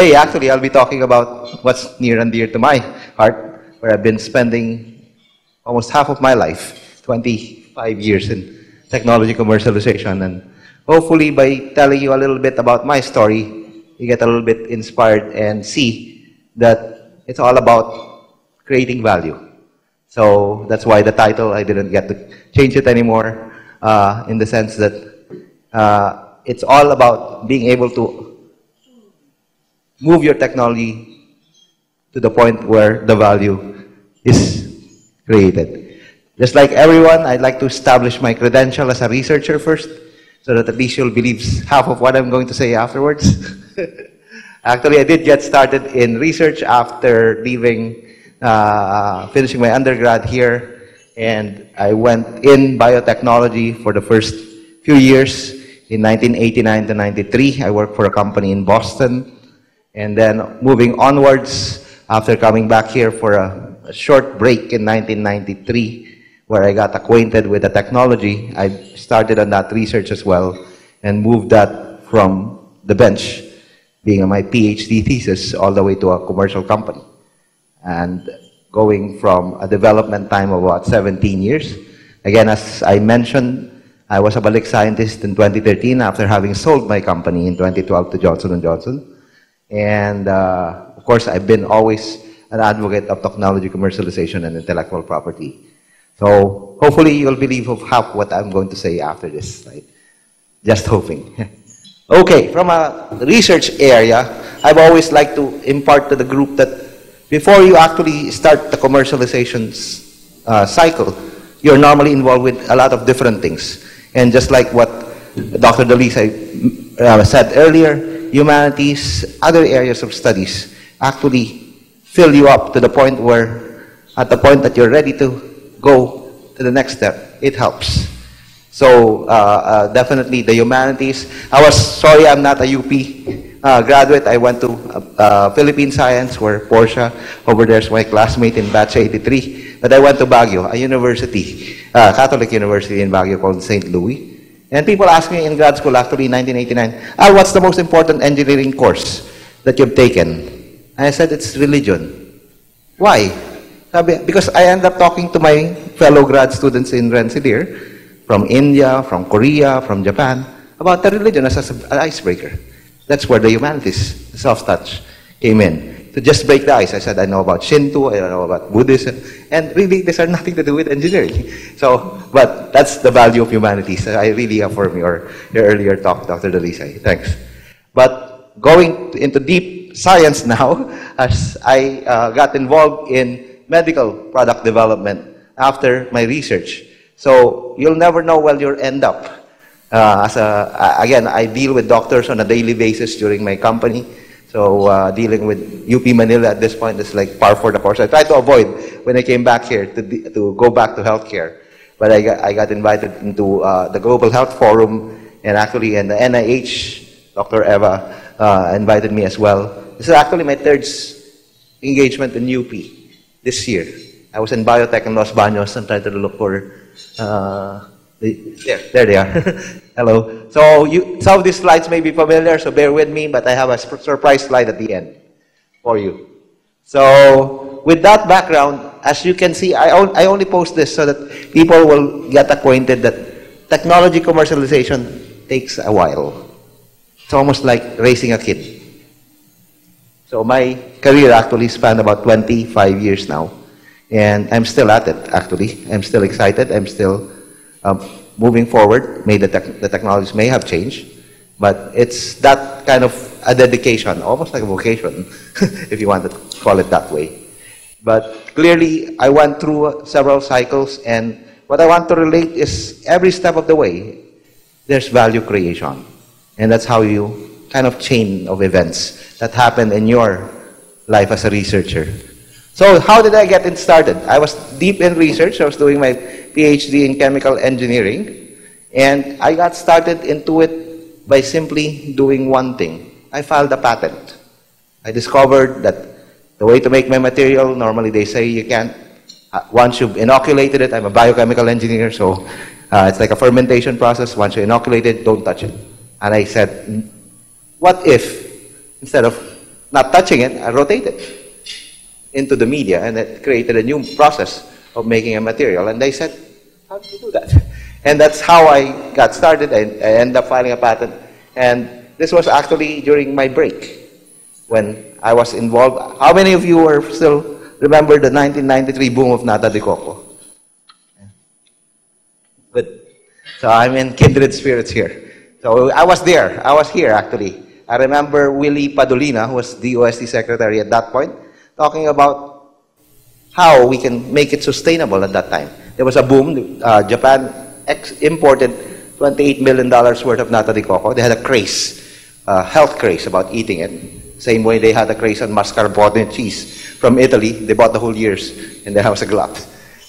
today, actually, I'll be talking about what's near and dear to my heart, where I've been spending almost half of my life, 25 years in technology commercialization. And hopefully, by telling you a little bit about my story, you get a little bit inspired and see that it's all about creating value. So that's why the title, I didn't get to change it anymore, uh, in the sense that uh, it's all about being able to move your technology to the point where the value is created. Just like everyone, I'd like to establish my credential as a researcher first, so that at least you'll believe half of what I'm going to say afterwards. Actually, I did get started in research after leaving, uh, finishing my undergrad here, and I went in biotechnology for the first few years. In 1989 to 93, I worked for a company in Boston, and then moving onwards, after coming back here for a, a short break in 1993, where I got acquainted with the technology, I started on that research as well and moved that from the bench, being my PhD thesis, all the way to a commercial company. And going from a development time of about 17 years. Again, as I mentioned, I was a Balik scientist in 2013 after having sold my company in 2012 to Johnson & Johnson. And uh, of course, I've been always an advocate of technology commercialization and intellectual property. So hopefully you'll believe of half what I'm going to say after this, right? Just hoping. okay, from a research area, I've always liked to impart to the group that before you actually start the commercialization uh, cycle, you're normally involved with a lot of different things. And just like what Dr. Dalisay uh, said earlier, humanities, other areas of studies actually fill you up to the point where, at the point that you're ready to go to the next step, it helps. So uh, uh, definitely the humanities. I was sorry I'm not a UP uh, graduate. I went to uh, uh, Philippine Science where Portia over there is my classmate in batch 83. But I went to Baguio, a university, uh, Catholic university in Baguio called St. Louis. And people ask me in grad school actually in 1989, ah, what's the most important engineering course that you've taken? And I said, it's religion. Why? Because I end up talking to my fellow grad students in Rensselaer from India, from Korea, from Japan, about the religion as an icebreaker. That's where the humanities, soft touch, came in. To just break the ice, I said, I know about Shinto, I know about Buddhism, and really, these are nothing to do with engineering. So, but that's the value of humanities. So I really affirm your, your earlier talk, Dr. Dalisay. Thanks. But going into deep science now, as I uh, got involved in medical product development after my research. So you'll never know where you'll end up. Uh, as a, again, I deal with doctors on a daily basis during my company. So uh, dealing with UP Manila at this point is like par for the course. I tried to avoid when I came back here to, to go back to healthcare. But I got, I got invited into uh, the Global Health Forum and actually in the NIH, Dr. Eva uh, invited me as well. This is actually my third engagement in UP this year. I was in biotech in Los Baños and tried to look for uh, the, there, there they are. Hello. So you, some of these slides may be familiar, so bear with me, but I have a surprise slide at the end for you. So with that background, as you can see, I, on, I only post this so that people will get acquainted that technology commercialization takes a while. It's almost like raising a kid. So my career actually spanned about 25 years now. And I'm still at it, actually. I'm still excited. I'm still um, moving forward. May the, the technologies may have changed, but it's that kind of a dedication, almost like a vocation, if you want to call it that way. But clearly, I went through several cycles, and what I want to relate is every step of the way, there's value creation. And that's how you kind of chain of events that happen in your life as a researcher. So how did I get it started? I was deep in research. I was doing my PhD in chemical engineering. And I got started into it by simply doing one thing. I filed a patent. I discovered that the way to make my material, normally they say you can't, uh, once you've inoculated it, I'm a biochemical engineer, so uh, it's like a fermentation process. Once you inoculate it, don't touch it. And I said, what if, instead of not touching it, I rotate it into the media, and it created a new process of making a material. And they said, how do you do that? And that's how I got started. I, I ended up filing a patent. And this was actually during my break when I was involved. How many of you are still remember the 1993 boom of Nata de Coco? Good. So I'm in kindred spirits here. So I was there. I was here actually. I remember Willie Padolina, who was the OST secretary at that point, talking about how we can make it sustainable at that time. There was a boom. Uh, Japan imported $28 million worth of nata de coco. They had a craze, health craze about eating it. Same way they had a craze on mascarpone cheese from Italy. They bought the whole years in their house a glut.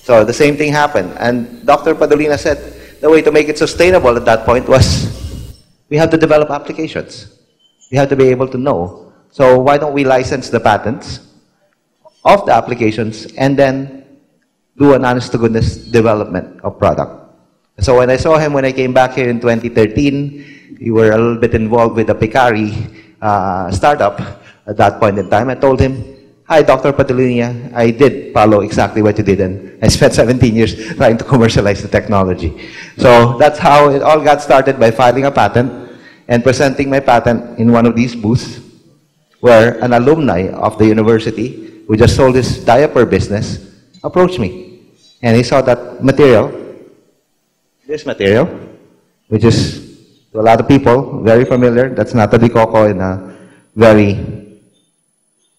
So the same thing happened. And Dr. Padolina said the way to make it sustainable at that point was we have to develop applications. We have to be able to know. So why don't we license the patents of the applications and then do an honest to goodness development of product. So when I saw him when I came back here in 2013, we were a little bit involved with the PCARI uh, startup at that point in time. I told him, hi, Dr. Padolina, I did follow exactly what you did and I spent 17 years trying to commercialize the technology. So that's how it all got started by filing a patent and presenting my patent in one of these booths where an alumni of the university who just sold his diaper business approached me. And he saw that material this material, which is to a lot of people very familiar. That's nata de coco in a very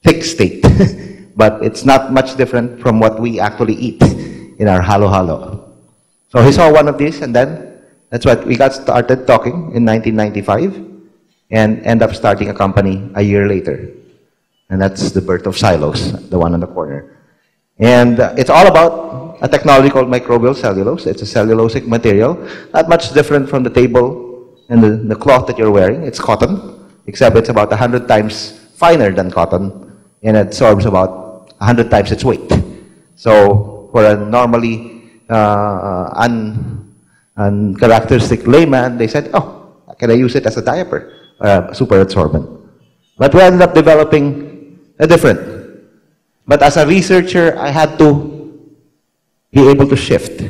thick state. but it's not much different from what we actually eat in our halo-halo. So he saw one of these, and then that's what we got started talking in 1995 and end up starting a company a year later. And that's the birth of Xylos, the one on the corner. And uh, it's all about a technology called microbial cellulose. It's a cellulosic material, not much different from the table and the, the cloth that you're wearing. It's cotton, except it's about 100 times finer than cotton, and it absorbs about 100 times its weight. So for a normally uh, un, uncharacteristic layman, they said, oh, can I use it as a diaper, uh, super absorbent? But we ended up developing different but as a researcher, I had to be able to shift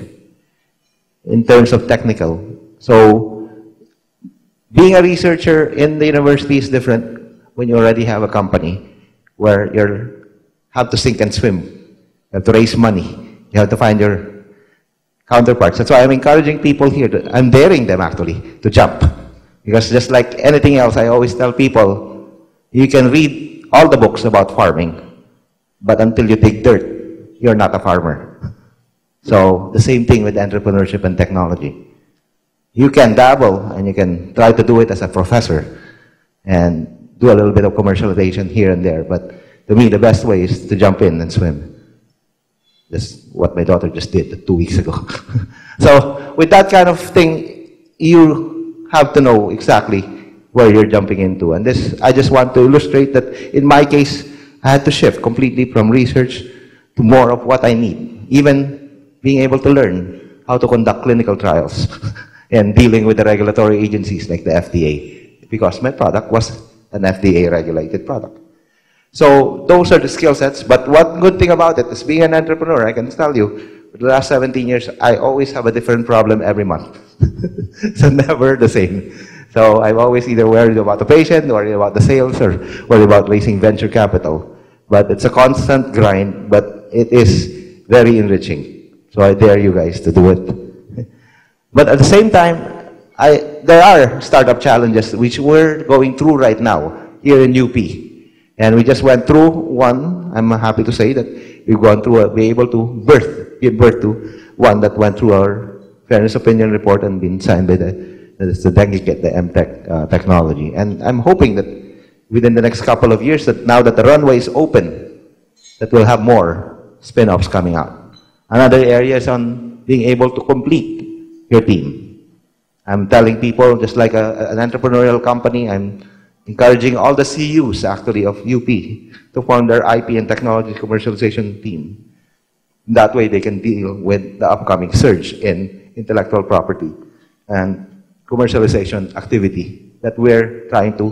in terms of technical. So being a researcher in the university is different when you already have a company where you have to sink and swim. You have to raise money. You have to find your counterparts. That's why I'm encouraging people here. To, I'm daring them actually to jump. Because just like anything else, I always tell people, you can read all the books about farming. But until you dig dirt, you're not a farmer. So the same thing with entrepreneurship and technology. You can dabble and you can try to do it as a professor and do a little bit of commercialization here and there. But to me, the best way is to jump in and swim. That's what my daughter just did two weeks ago. so with that kind of thing, you have to know exactly where you're jumping into. And this, I just want to illustrate that in my case, I had to shift completely from research to more of what I need. Even being able to learn how to conduct clinical trials and dealing with the regulatory agencies like the FDA because my product was an FDA regulated product. So those are the skill sets. But one good thing about it is being an entrepreneur, I can tell you, for the last 17 years, I always have a different problem every month. so never the same. So I'm always either worried about the patient, worried about the sales, or worried about raising venture capital. But it's a constant grind, but it is very enriching. So I dare you guys to do it. but at the same time, I, there are startup challenges which we're going through right now here in UP. And we just went through one. I'm happy to say that we've gone through, be able to birth, give birth to one that went through our fairness opinion report and been signed by the, the dengue kit, the MTech uh, technology. And I'm hoping that within the next couple of years that now that the runway is open, that we'll have more spin-offs coming out. Another area is on being able to complete your team. I'm telling people, just like a, an entrepreneurial company, I'm encouraging all the CUs actually of UP to form their IP and technology commercialization team. That way they can deal with the upcoming surge in intellectual property and commercialization activity that we're trying to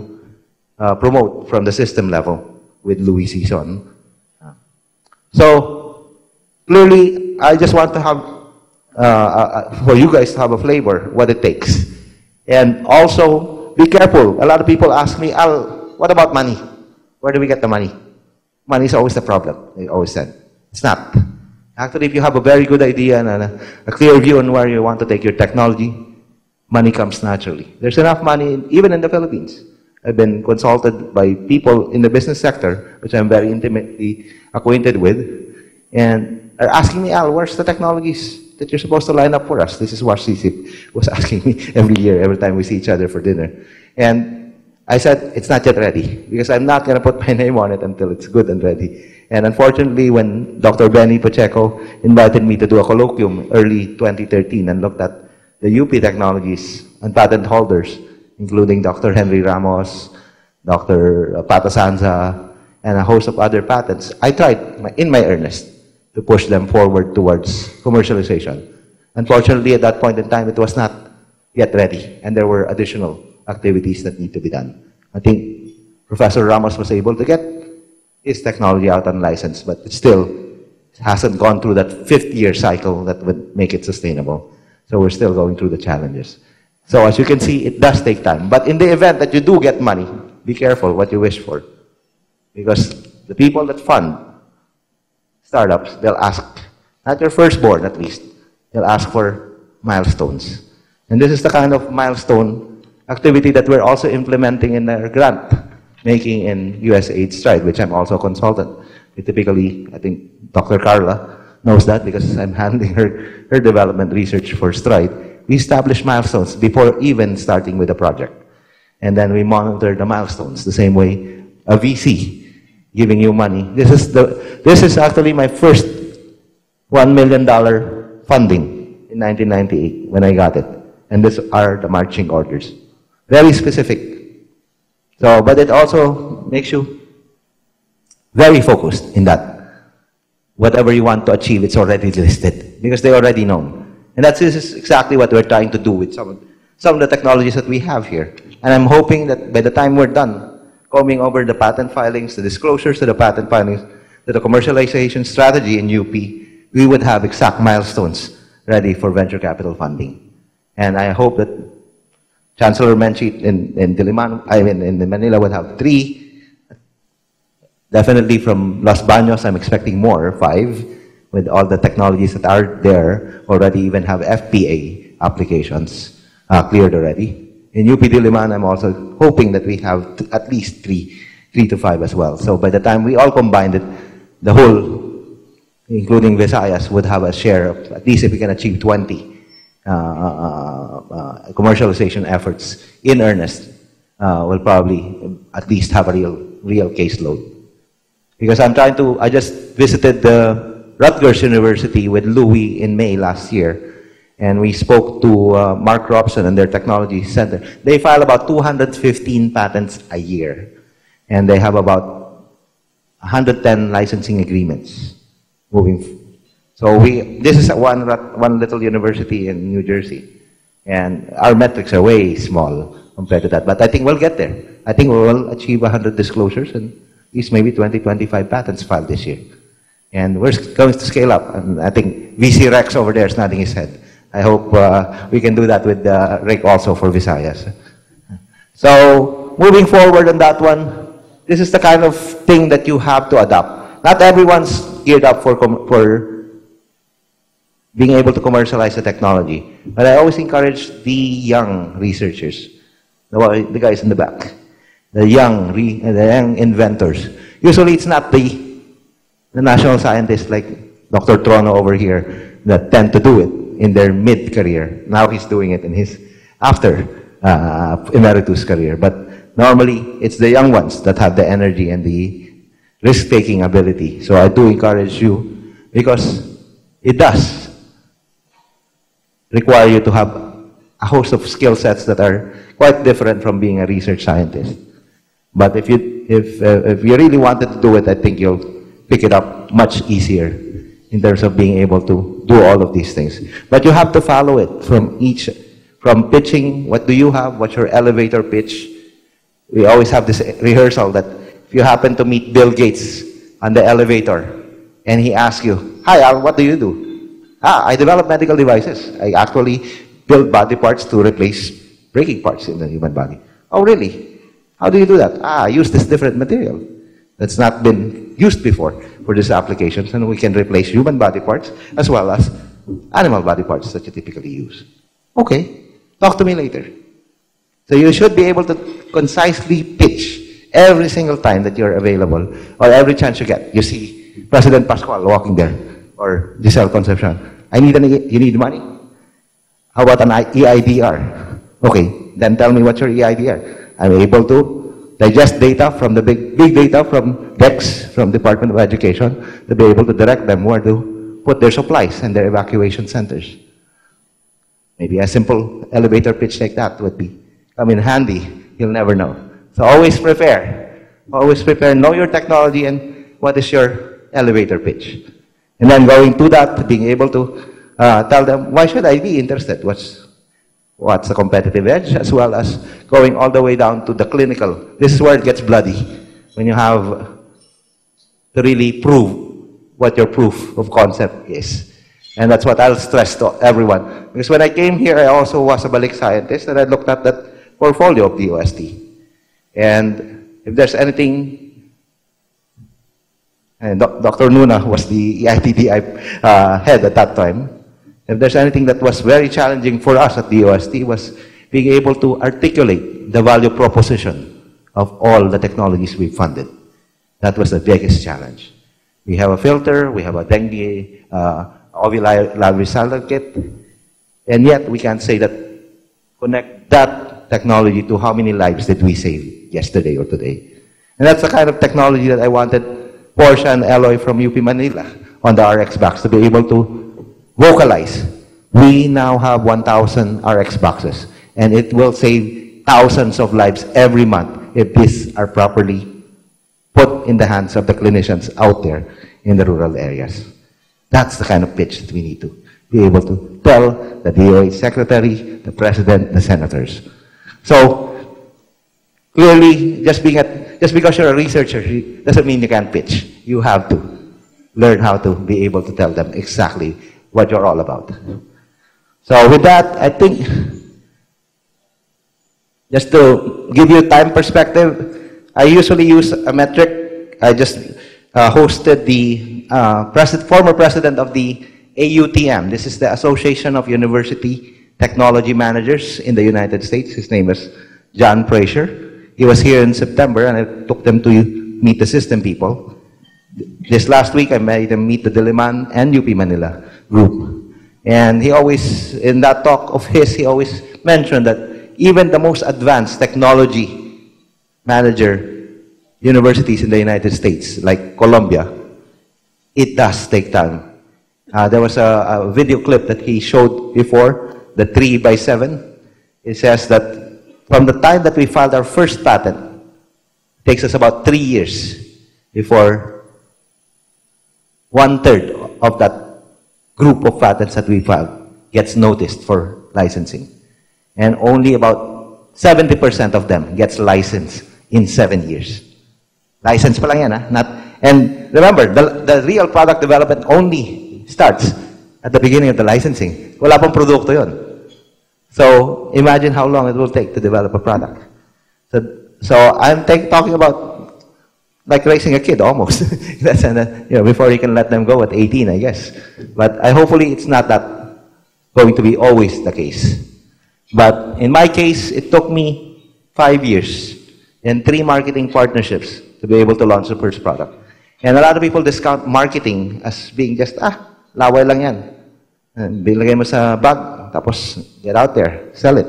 uh, promote from the system level. with Louis Season. So, clearly, I just want to have, uh, uh, for you guys to have a flavor, what it takes. And also, be careful. A lot of people ask me, Al, what about money? Where do we get the money? Money is always the problem, they always said. It's not. Actually, if you have a very good idea and a, a clear view on where you want to take your technology, money comes naturally. There's enough money, even in the Philippines. I've been consulted by people in the business sector, which I'm very intimately acquainted with, and are asking me, Al, where's the technologies that you're supposed to line up for us? This is what CCIP was asking me every year, every time we see each other for dinner. And I said, it's not yet ready, because I'm not going to put my name on it until it's good and ready. And unfortunately, when Dr. Benny Pacheco invited me to do a colloquium early 2013 and looked at the UP technologies and patent holders, including Dr. Henry Ramos, Dr. Uh, Patasanza, and a host of other patents, I tried in my earnest to push them forward towards commercialization. Unfortunately, at that point in time, it was not yet ready, and there were additional activities that need to be done. I think Professor Ramos was able to get his technology out on license, but it still hasn't gone through that fifth year cycle that would make it sustainable. So we're still going through the challenges. So as you can see, it does take time. But in the event that you do get money, be careful what you wish for. Because the people that fund startups, they'll ask, not your firstborn at least, they'll ask for milestones. And this is the kind of milestone activity that we're also implementing in our grant making in USAID Stride, which I'm also a consultant. We typically, I think Dr. Carla knows that because I'm handling her, her development research for Stride. We establish milestones before even starting with the project. And then we monitor the milestones the same way a VC giving you money. This is, the, this is actually my first $1 million funding in 1998 when I got it. And these are the marching orders. Very specific. So, but it also makes you very focused in that. Whatever you want to achieve, it's already listed because they already know. And that's exactly what we're trying to do with some of, some of the technologies that we have here. And I'm hoping that by the time we're done combing over the patent filings, the disclosures to the patent filings, to the commercialization strategy in UP, we would have exact milestones ready for venture capital funding. And I hope that Chancellor Menchit in, in Diliman, I mean in Manila would have three. Definitely from Los Baños, I'm expecting more, five, with all the technologies that are there already even have FPA applications uh, cleared already. In UP Diliman, I'm also hoping that we have at least three, three to five as well. So by the time we all combine it, the whole, including Visayas, would have a share of, at least if we can achieve 20 uh, uh, uh, commercialization efforts in earnest, we'll probably at least have a real, real caseload. Because I'm trying to, I just visited the Rutgers University with Louis in May last year, and we spoke to uh, Mark Robson and their technology center. They file about 215 patents a year, and they have about 110 licensing agreements moving so we, this is one, one little university in New Jersey. And our metrics are way small compared to that. But I think we'll get there. I think we will achieve 100 disclosures and least maybe 20, 25 patents filed this year. And we're going to scale up. And I think VC Rex over there is nodding his head. I hope uh, we can do that with uh, Rick also for Visayas. So moving forward on that one, this is the kind of thing that you have to adopt. Not everyone's geared up for, for being able to commercialize the technology. But I always encourage the young researchers, the, the guys in the back, the young, re, the young inventors. Usually it's not the, the national scientists like Dr. Trono over here that tend to do it in their mid-career. Now he's doing it in his after uh, emeritus career. But normally it's the young ones that have the energy and the risk-taking ability. So I do encourage you because it does require you to have a host of skill sets that are quite different from being a research scientist. But if you, if, uh, if you really wanted to do it, I think you'll pick it up much easier in terms of being able to do all of these things. But you have to follow it from each, from pitching, what do you have, what's your elevator pitch. We always have this rehearsal that if you happen to meet Bill Gates on the elevator and he asks you, Hi, Al, what do you do? Ah, I develop medical devices. I actually build body parts to replace breaking parts in the human body. Oh, really? How do you do that? Ah, use this different material that's not been used before for these applications, and we can replace human body parts as well as animal body parts that you typically use. Okay, talk to me later. So you should be able to concisely pitch every single time that you're available or every chance you get. You see President Pascual walking there or Gisela Concepcion. I need an, you need money? How about an EIDR? Okay, then tell me what's your EIDR. I'm able to digest data from the big, big data from DEX, from Department of Education, to be able to direct them where to put their supplies and their evacuation centers. Maybe a simple elevator pitch like that would be come in handy. You'll never know. So always prepare. Always prepare. Know your technology and what is your elevator pitch. And then going to that, being able to uh, tell them, why should I be interested? What's, what's the competitive edge? As well as going all the way down to the clinical. This is where it gets bloody. When you have to really prove what your proof of concept is. And that's what I'll stress to everyone. Because when I came here, I also was a Balik scientist, and I looked at that portfolio of the OST. And if there's anything, and Dr. Nuna was the E EITDI uh, head at that time, if there's anything that was very challenging for us at the OST was being able to articulate the value proposition of all the technologies we funded. That was the biggest challenge. We have a filter, we have a dengue, uh, ovular kit, and yet we can't say that, connect that technology to how many lives did we save yesterday or today. And that's the kind of technology that I wanted Portia and Eloy from UP Manila on the RX box to be able to vocalize. We now have 1,000 RX boxes, and it will save thousands of lives every month if these are properly put in the hands of the clinicians out there in the rural areas. That's the kind of pitch that we need to be able to tell the DOH secretary, the president, the senators. So, clearly, just, being just because you're a researcher doesn't mean you can't pitch. You have to learn how to be able to tell them exactly what you're all about. So with that, I think, just to give you time perspective, I usually use a metric. I just uh, hosted the uh, pres- former president of the AUTM. This is the Association of University Technology Managers in the United States. His name is John Fraser. He was here in September, and I took them to meet the system people. This last week, I made them meet the Diliman and UP Manila group. And he always, in that talk of his, he always mentioned that even the most advanced technology manager universities in the United States, like Columbia, it does take time. Uh, there was a, a video clip that he showed before, the 3 by 7. It says that from the time that we filed our first patent, it takes us about three years before one third of that group of patents that we filed gets noticed for licensing. And only about 70% of them gets licensed in seven years. License pa lang yan, ha? Not, and remember, the, the real product development only starts at the beginning of the licensing. Wala produkto yon. So, imagine how long it will take to develop a product. So, so I'm talking about like raising a kid almost. That's you know, before you can let them go at 18, I guess. But I hopefully it's not that going to be always the case. But in my case, it took me five years and three marketing partnerships to be able to launch the first product. And a lot of people discount marketing as being just, ah, laway lang yan. Bilagay mo sa bag, tapos get out there, sell it.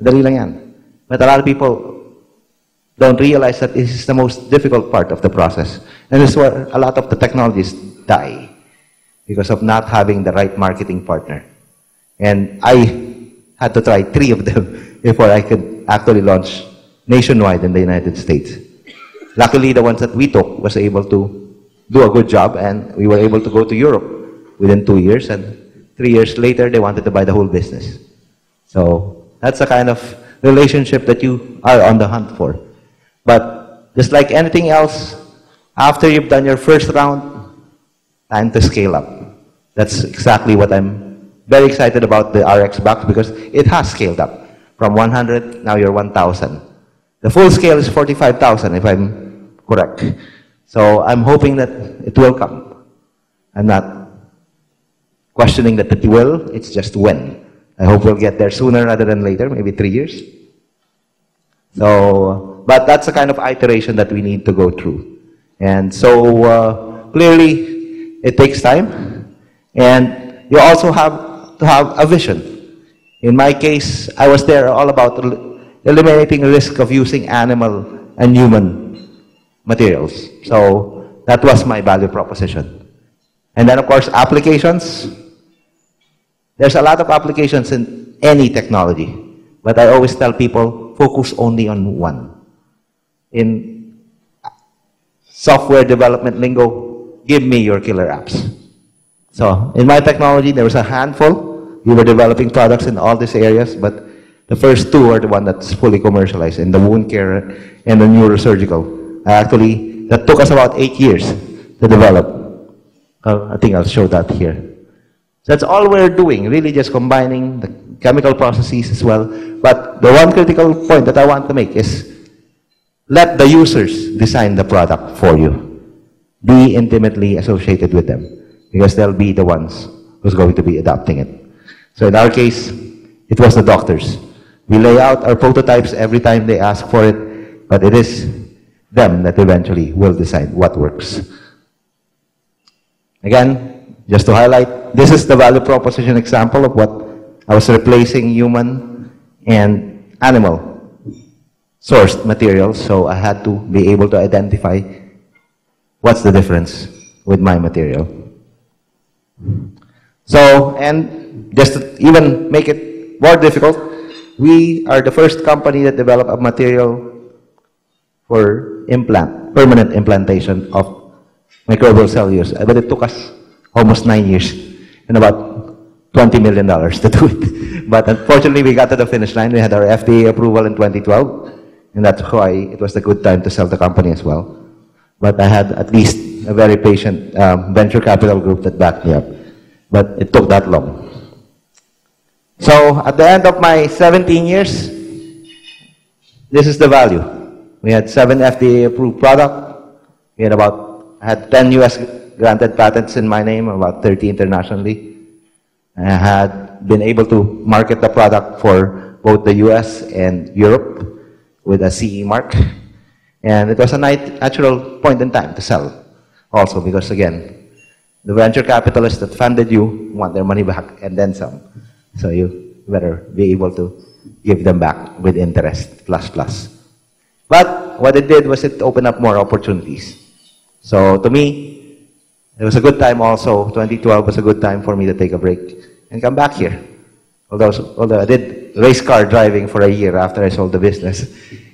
Dali lang yan. But a lot of people don't realize that this is the most difficult part of the process. And this is where a lot of the technologies die because of not having the right marketing partner. And I had to try three of them before I could actually launch nationwide in the United States. Luckily, the ones that we took was able to do a good job, and we were able to go to Europe within two years, and three years later, they wanted to buy the whole business. So that's the kind of relationship that you are on the hunt for. But just like anything else, after you've done your first round, time to scale up. That's exactly what I'm very excited about the RX box because it has scaled up from 100, now you're 1,000. The full scale is 45,000 if I'm correct. So I'm hoping that it will come. I'm not questioning that it will, it's just when. I hope we'll get there sooner rather than later, maybe three years. So, but that's the kind of iteration that we need to go through. And so, uh, clearly, it takes time. And you also have to have a vision. In my case, I was there all about eliminating risk of using animal and human materials. So, that was my value proposition. And then, of course, applications. There's a lot of applications in any technology. But I always tell people, focus only on one. In software development lingo, give me your killer apps. So in my technology, there was a handful. We were developing products in all these areas, but the first two are the one that's fully commercialized in the wound care and the neurosurgical. Actually, that took us about eight years to develop. Uh, I think I'll show that here. So that's all we're doing, really just combining the chemical processes as well. But the one critical point that I want to make is let the users design the product for you. Be intimately associated with them because they'll be the ones who's going to be adopting it. So in our case, it was the doctors. We lay out our prototypes every time they ask for it, but it is them that eventually will decide what works. Again, just to highlight, this is the value proposition example of what I was replacing human and animal sourced materials, so I had to be able to identify what's the difference with my material. So, and just to even make it more difficult, we are the first company that developed a material for implant, permanent implantation of microbial cellulose. But it took us almost nine years and about $20 million to do it. But unfortunately, we got to the finish line. We had our FDA approval in 2012, and that's why it was a good time to sell the company as well. But I had at least a very patient um, venture capital group that backed me up. But it took that long. So at the end of my 17 years, this is the value. We had seven FDA approved product. We had about, I had 10 US granted patents in my name, about 30 internationally. I had been able to market the product for both the US and Europe with a CE mark. And it was a natural point in time to sell also because, again, the venture capitalists that funded you want their money back and then some. So you better be able to give them back with interest plus plus. But what it did was it opened up more opportunities. So to me, it was a good time also. 2012 was a good time for me to take a break and come back here. Although, although I did race car driving for a year after I sold the business.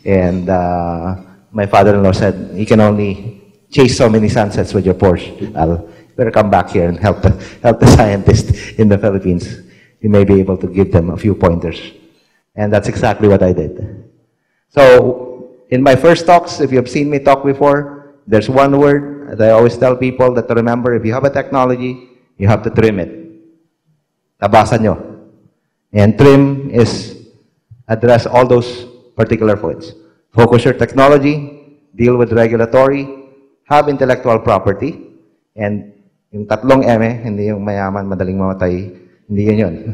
And uh, my father-in-law said, you can only chase so many sunsets with your Porsche. I'll better come back here and help the, help the scientists in the Philippines. You may be able to give them a few pointers. And that's exactly what I did. So, in my first talks, if you have seen me talk before, there's one word that I always tell people that to remember, if you have a technology, you have to trim it. Tabasan nyo. And trim is address all those particular points. Focus your technology, deal with regulatory, have intellectual property, and yung tatlong M, eh, hindi yung mayaman, madaling mamatay, hindi yun yun.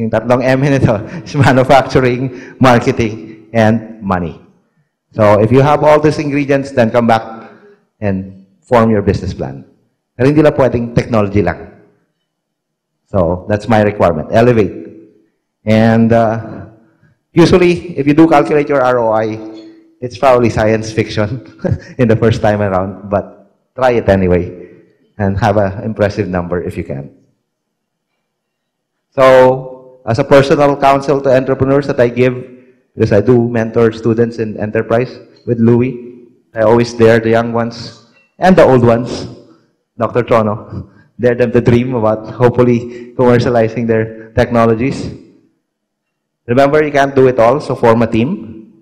Yung tatlong M nito is manufacturing, marketing, and money. So if you have all these ingredients, then come back and form your business plan. Pero hindi lang pwedeng technology lang. So that's my requirement. Elevate. And uh, usually, if you do calculate your ROI, it's probably science fiction in the first time around, but try it anyway and have an impressive number if you can. So, as a personal counsel to entrepreneurs that I give, because I do mentor students in enterprise with Louis, I always dare the young ones and the old ones, Dr. Trono, dare them to dream about hopefully commercializing their technologies. Remember, you can't do it all, so form a team.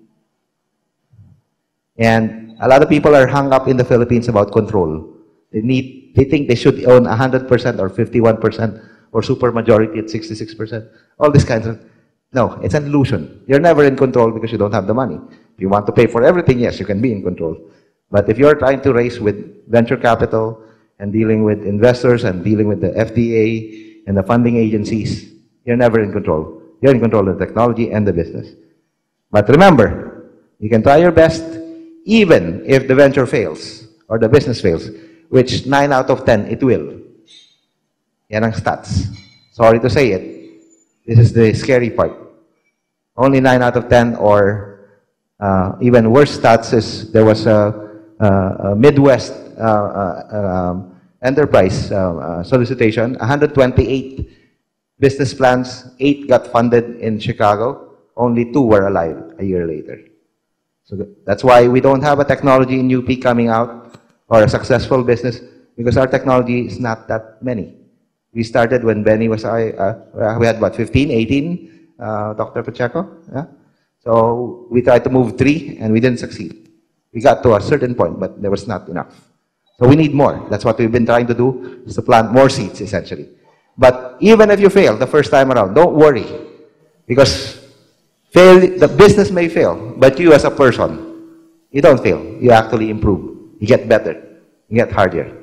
And a lot of people are hung up in the Philippines about control. They need, they think they should own 100% or 51% or super majority at 66%. All these kinds of, no, it's an illusion. You're never in control because you don't have the money. If you want to pay for everything, yes, you can be in control. But if you're trying to raise with venture capital and dealing with investors and dealing with the FDA and the funding agencies, you're never in control. You're in control of the technology and the business. But remember, you can try your best even if the venture fails or the business fails, which 9 out of 10 it will. Yan ang stats. Sorry to say it. This is the scary part. Only 9 out of 10 or uh, even worse stats is there was a, a, a Midwest uh, uh, um, enterprise uh, uh, solicitation, 128 business plans, 8 got funded in Chicago, only 2 were alive a year later. So that's why we don't have a technology in UP coming out or a successful business because our technology is not that many. We started when Benny was, I, uh, we had about 15, 18, uh, Dr. Pacheco. Yeah? So we tried to move three and we didn't succeed. We got to a certain point, but there was not enough. So we need more. That's what we've been trying to do, is to plant more seeds, essentially. But even if you fail the first time around, don't worry. Because fail, the business may fail, but you as a person, you don't fail. You actually improve. You get better. You get harder.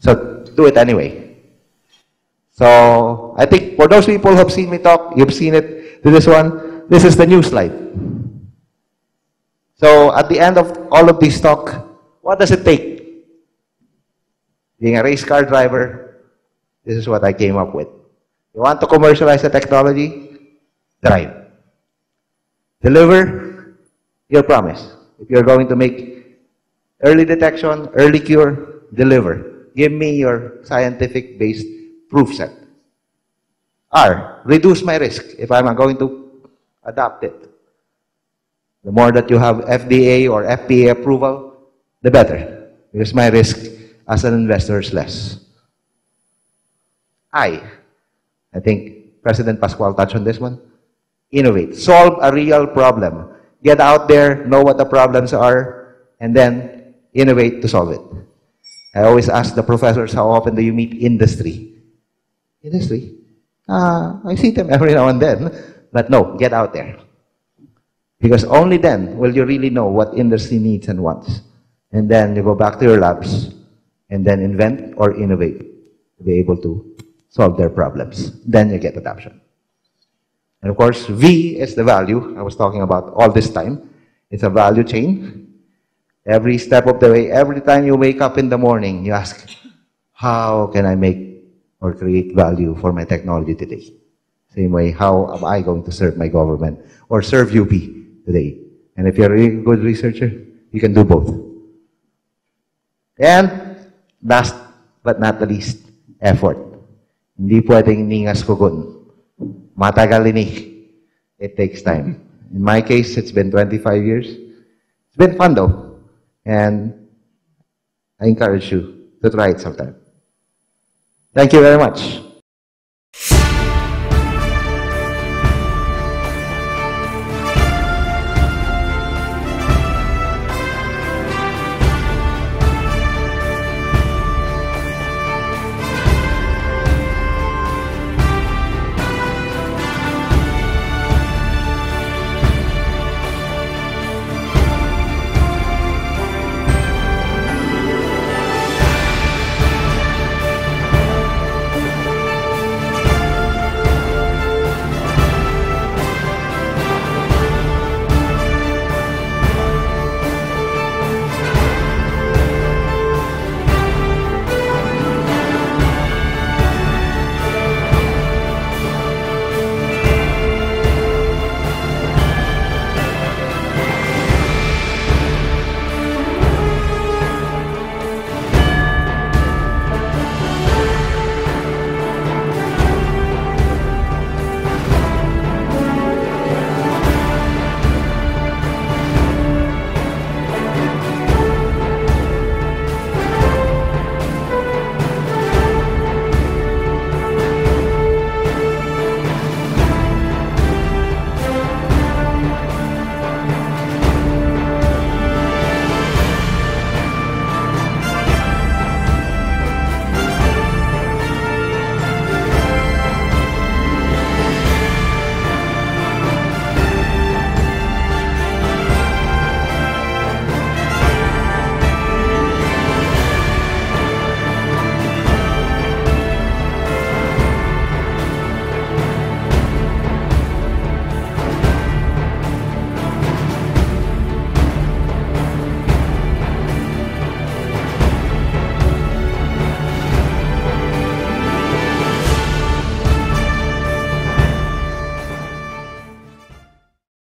So do it anyway. So I think for those people who have seen me talk, you've seen it this one, this is the new slide. So at the end of all of this talk, what does it take? Being a race car driver, this is what I came up with. You want to commercialize the technology? Drive. Deliver your promise. If you're going to make early detection, early cure, deliver. Give me your scientific based proof set. R, reduce my risk if I'm going to adopt it. The more that you have FDA or FPA approval, the better. Because my risk as an investor is less. I, I think President Pascual touched on this one. Innovate. Solve a real problem. Get out there, know what the problems are, and then innovate to solve it. I always ask the professors, how often do you meet industry? Industry? Uh, I see them every now and then. But no, get out there. Because only then will you really know what industry needs and wants. And then you go back to your labs and then invent or innovate to be able to solve their problems. Then you get adoption. And of course, V is the value I was talking about all this time. It's a value chain. Every step of the way, every time you wake up in the morning, you ask, how can I make or create value for my technology today? Same way, how am I going to serve my government or serve UP today? And if you're a really good researcher, you can do both. And last but not the least, effort. Hindi pwedeng ningas kugun. Matagal ini. It takes time. In my case, it's been 25 years. It's been fun though. And I encourage you to try it sometime. Thank you very much.